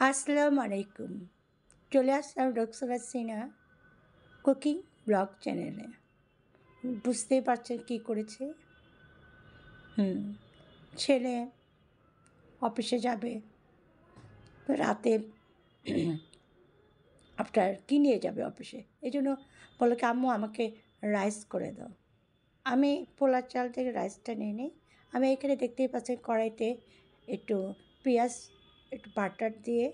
আসসালামু আলাইকুম চলে আসলাম রোকসারা সিনহা কুকিং ব্লগ চ্যানেলে। বুঝতেই পারছেন কী করেছে? হুম, ছেলে অফিসে যাবে। রাতে আপনার কী নিয়ে যাবে অফিসে? এই জন্য বলো কি, আম্মু, আমাকে রাইস করে দাও। আমি পোলার চাল থেকে রাইসটা নিয়ে নিই। আমি এখানে দেখতেই পাচ্ছেন কড়াইতে একটু পেঁয়াজ একটু বাটার দিয়ে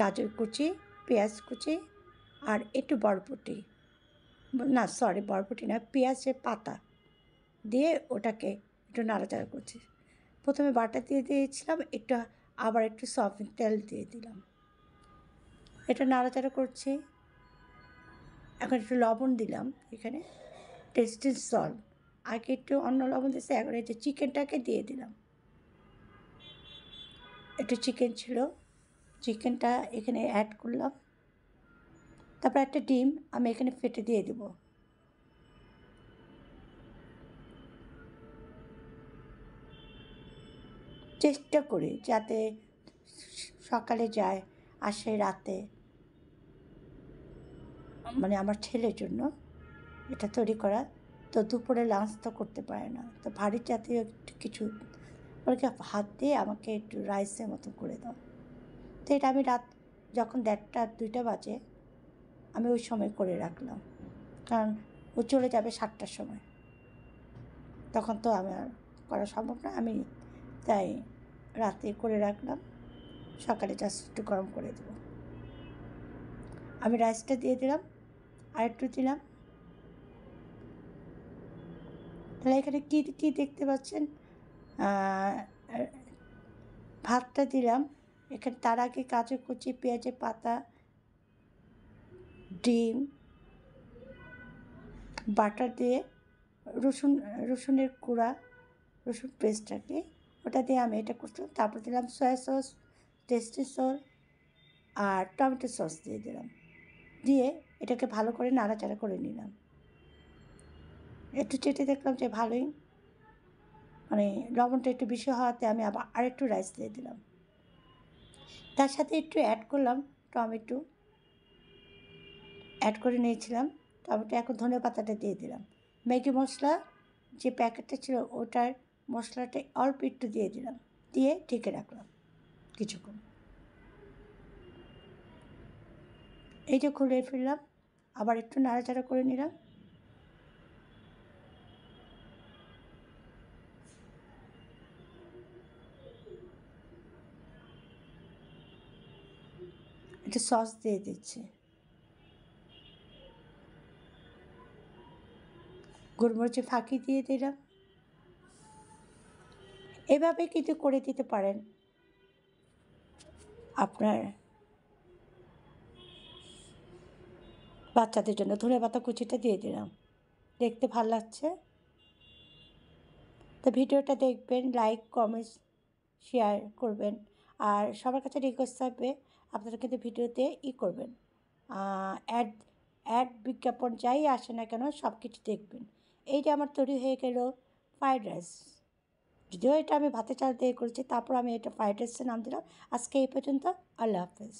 গাজর কুচি, পেঁয়াজ কুচি আর একটু বরবটি। না সরি বরবটি না, পেঁয়াজের পাতা দিয়ে ওটাকে একটু নাড়াচাড়া করছি। প্রথমে বাটার দিয়ে দিয়েছিলাম, একটু আবার একটু সয়াবিন তেল দিয়ে দিলাম। এটা নাড়াচাড়া করছি। এখন একটু লবণ দিলাম এখানে টেস্টি সল্ট আগে একটু অন্য লবণ দিয়েছে, এখন যে চিকেনটাকে দিয়ে দিলাম। একটু চিকেন ছিল। চিকেনটা এখানে অ্যাড করলাম। তারপর একটা ডিম আমি এখানে ফেটে দিয়ে দেব। চেষ্টা করি যাতে সকালে যায়, আসে রাতে। মানে আমার ছেলের জন্য এটা তৈরি করা। তো দুপুরে লাঞ্চ তো করতে পারে না। তো ভারী জাতীয় কিছু ওকে হাত দিয়ে আমাকে একটু রাইসের মতো করে দাও। তো এটা আমি রাত যখন দেড়টা, দুইটা বাজে, আমি ওই সময় করে রাখলাম। কারণ ও চলে যাবে সাতটার সময়। তখন তো আমার করা সম্ভব না। আমি তাই রাতে করে রাখলাম। সকালে জাস্ট একটু গরম করে দেবো। আমি রাইসটা দিয়ে দিলাম। আর একটু দিলাম। তাহলে এখানে কী কী দেখতে পাচ্ছেন? ভাতটা দিলাম। এখানে তার আগে কাঁচা কুচি, পেঁয়াজের পাতা, ডিম, বাটার দিয়ে রসুন, রসুনের কুড়া, রসুন পেস্টটাকে ওটা দিয়ে আমি এটা করছিলাম। তারপর দিলাম সয়া সস, টেস্টি সস আর টমেটো সস দিয়ে দিলাম। দিয়ে এটাকে ভালো করে নাড়াচাড়া করে নিলাম। একটু চেটে দেখলাম যে ভালোই মানে লবণটা একটু বেশি হওয়াতে আমি আবার আরেকটু রাইস দিয়ে দিলাম। তার সাথে একটু অ্যাড করলাম টমেটো। অ্যাড করে নিয়েছিলাম, টমেটো এখন ধনে পাতাটা দিয়ে দিলাম। ম্যাগি মশলা যে প্যাকেটটা ছিল ওটার মশলাটা অল্প একটু দিয়ে দিলাম, দিয়ে ঢেকে রাখলাম কিছুক্ষণ। এইটা খুলে ফিরলাম আবার একটু নাড়াচাড়া করে নিলাম। একটু সস দিয়ে দিচ্ছি। গোলমরিচে ফাঁকি দিয়ে দিলাম। এভাবে কিন্তু করে দিতে পারেন। আপনার বাচ্চাদের জন্য ধনে পাতা কুচিটা দিয়ে দিলাম। দেখতে ভালো লাগছে? তো ভিডিওটা দেখবেন লাইক কমেন্ট শেয়ার করবেন। আর সবার কাছে রিকোয়েস্ট থাকবে আপনারা কিন্তু ভিডিওতে ই করবেন। অ্যাড অ্যাড বিজ্ঞাপন যাই আসে না কেন সব কিছু দেখবেন। এইটা আমার তৈরি হয়ে গেল ফ্রাইড রাইস যদিও এটা আমি ভাতে চাল দিয়ে করেছি, তারপর আমি এটা ফ্রাইড রাইসের নাম দিলাম। আজকে এই পর্যন্ত, আল্লাহ হাফেজ।